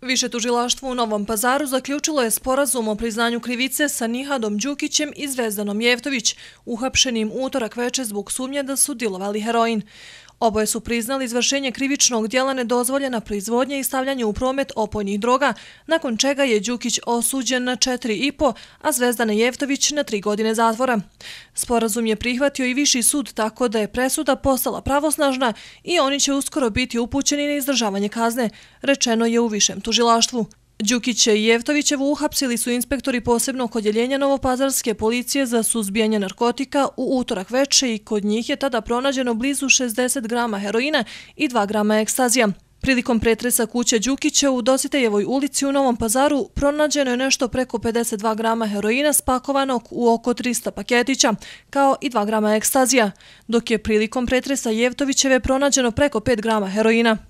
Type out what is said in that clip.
Više tužilaštvo u Novom pazaru zaključilo je sporazum o priznanju krivice sa Nihadom Đukićem i Zvezdanom Jevtović, uhapšenim utorak veče zbog sumnje da su dilovali heroin. Oboje su priznali izvršenje krivičnog dijela nedozvoljena proizvodnje i stavljanje u promet opojnih droga, nakon čega je Đukić osuđen na 4,5, a Zvezdana Jevtović na 3 godine zatvora. Sporazum je prihvatio i viši sud tako da je presuda postala pravosnažna i oni će uskoro biti upućeni na izdržavanje kazne, rečeno je u višem tužilaštvu. Đukiće i Jevtovićevu uhapsili su inspektori posebnog odjeljenja Novopazarske policije za suzbijanje narkotika u utorak veče i kod njih je tada pronađeno blizu 60 grama heroina i 2 grama ekstazija. Prilikom pretresa kuće Đukića u Dositejevoj ulici u Novom pazaru pronađeno je nešto preko 52 grama heroina spakovanog u oko 300 paketića, kao i 2 grama ekstazija, dok je prilikom pretresa Jevtovićeve pronađeno preko 5 grama heroina.